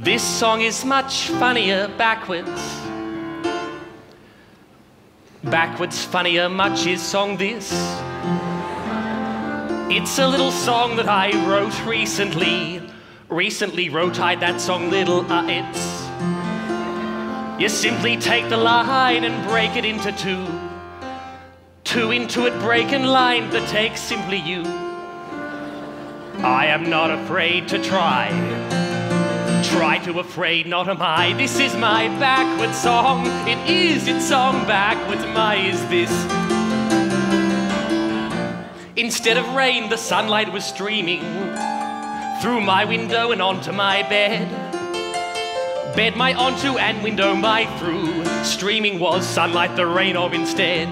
This song is much funnier backwards. Backwards funnier, much is song this. It's a little song that I wrote recently. Recently wrote I that song little uh, it's. You simply take the line and break it into two. Two into it break and line that takes simply you. I am not afraid to try. Try to afraid, not am I. This is my backward song. It is its song backwards. My is this. Instead of rain, the sunlight was streaming through my window and onto my bed. Bed my onto and window my through. Streaming was sunlight, the rain of instead.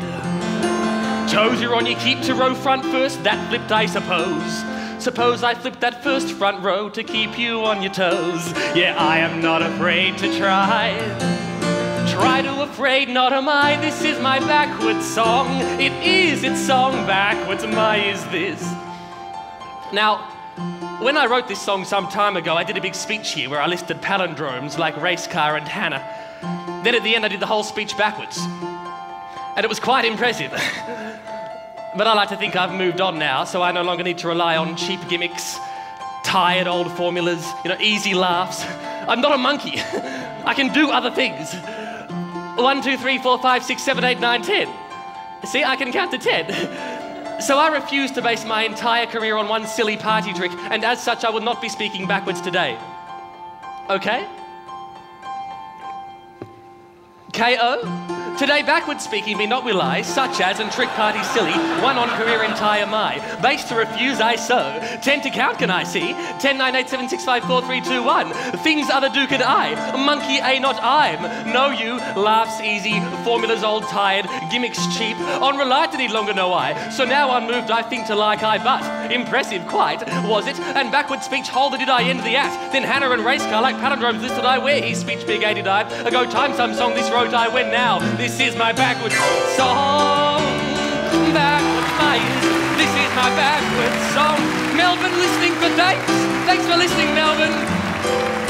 Toes you're on, you keep to row front first. That flipped, I suppose. Suppose I flip that first front row to keep you on your toes. Yeah, I am not afraid to try. Try to afraid, not am I. This is my backwards song. It is its song backwards. My is this. Now, when I wrote this song some time ago, I did a big speech here where I listed palindromes like race car and Hannah. Then at the end, I did the whole speech backwards. And it was quite impressive. But I like to think I've moved on now, so I no longer need to rely on cheap gimmicks, tired old formulas, you know, easy laughs. I'm not a monkey. I can do other things. One, two, three, four, five, six, seven, eight, nine, ten. See, I can count to ten. So I refuse to base my entire career on one silly party trick, and as such, I will not be speaking backwards today. Okay? KO? Today, backward speaking me not will I, such as and trick party silly, one on career entire my. Base to refuse I so. Ten to count can I see? Ten, nine, eight, seven, six, five, four, three, two, one. Things other do could I. Monkey a not I'm. Know you, laughs easy, formulas old tired, gimmicks cheap. On to need longer know I. So now unmoved I think to like I but. Impressive quite, was it? And backward speech holder did I end the at. Then Hannah and race car like palindromes listed I where he speech big did I. Ago time some song this road I went now. This is my backwards song. Backwards fires. This is my backwards song. Melbourne listening for thanks. Thanks for listening, Melbourne.